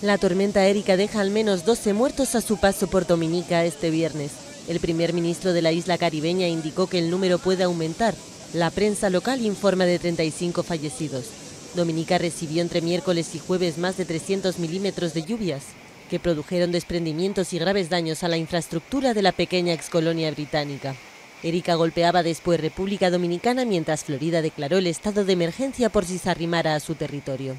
La tormenta Erika deja al menos 12 muertos a su paso por Dominica este viernes. El primer ministro de la isla caribeña indicó que el número puede aumentar. La prensa local informa de 35 fallecidos. Dominica recibió entre miércoles y jueves más de 300 milímetros de lluvias, que produjeron desprendimientos y graves daños a la infraestructura de la pequeña excolonia británica. Erika golpeaba después República Dominicana mientras Florida declaró el estado de emergencia por si se arrimara a su territorio.